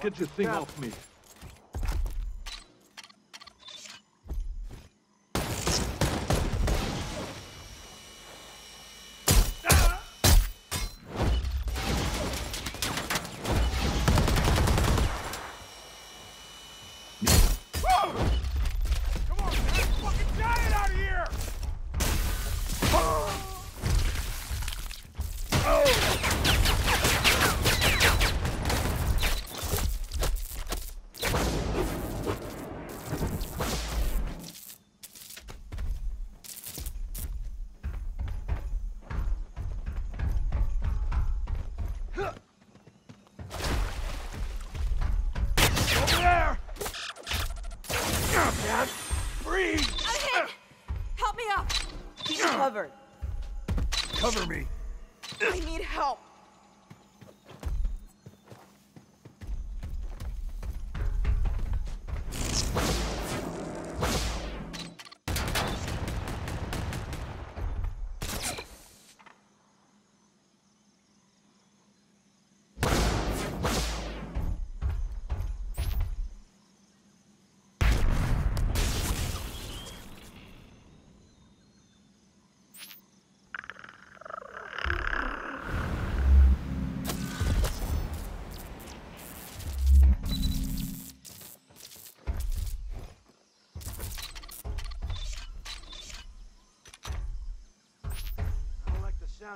Get this thing off me. Man, freeze! I'm hit! Help me up! Keep me covered. Cover me. I need help.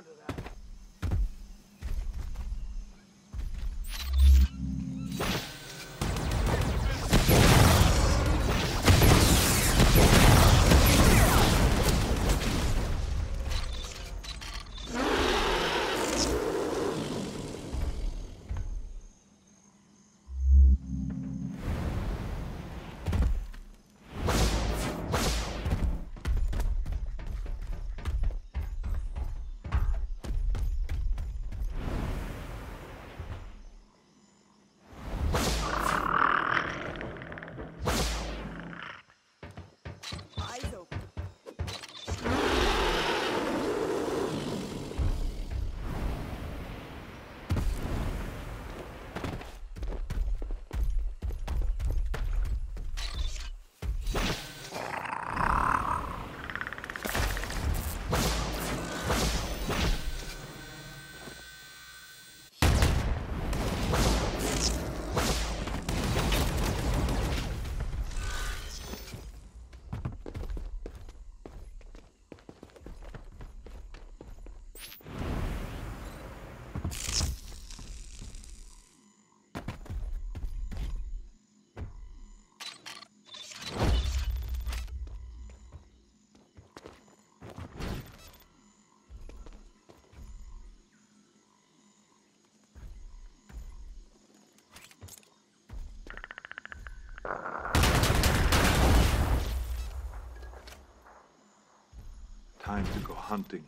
Sound of that. Time to go hunting.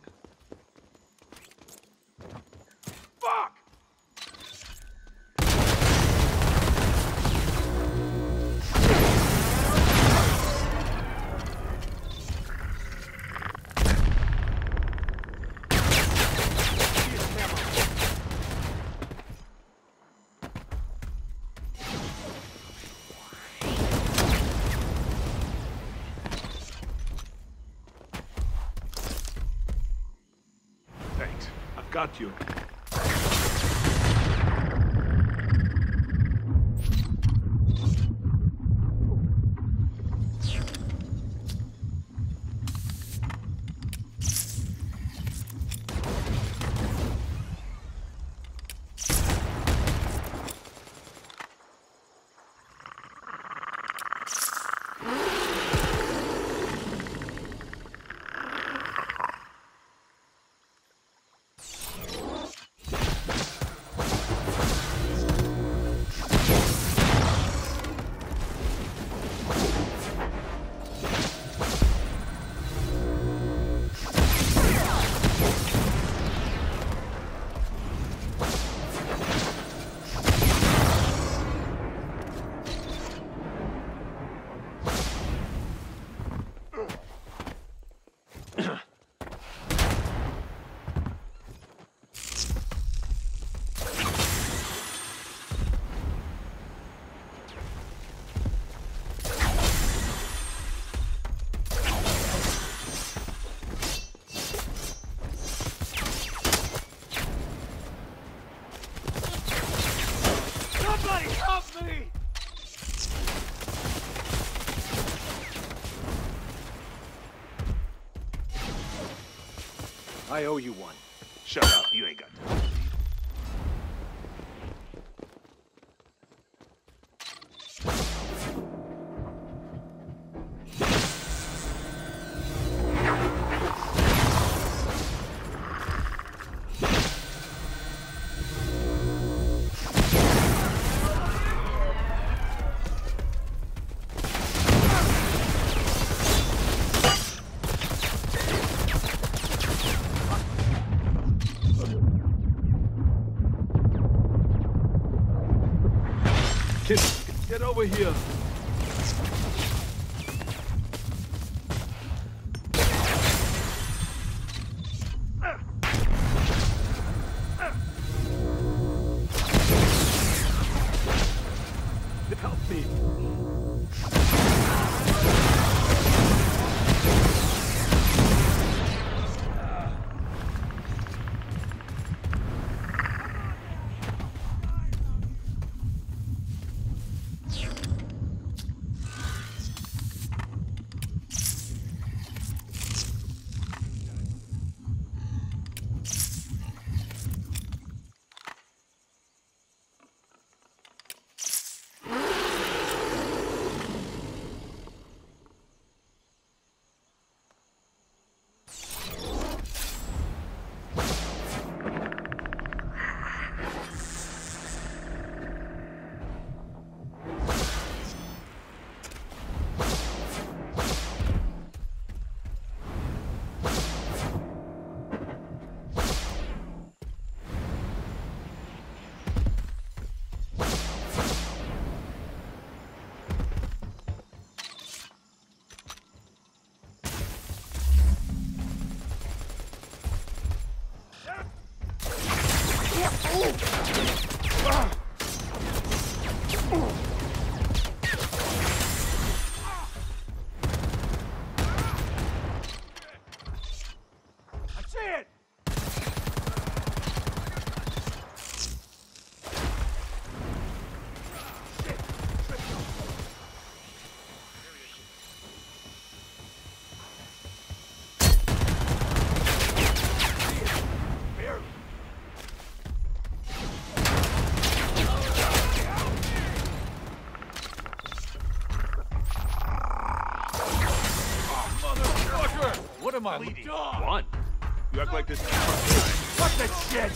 Got you. Help me! I owe you one. Shut up. You ain't got time. Get over here. That's What am I Dog! One. You act like this. Fuck that shit!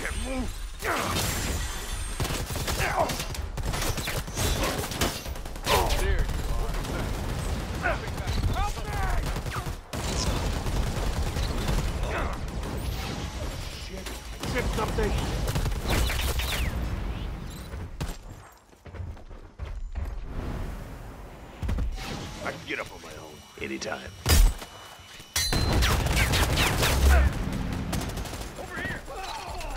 Can't move. I can get up on my own anytime. Over here! Oh!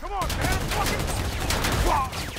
Come on, man! Fucking...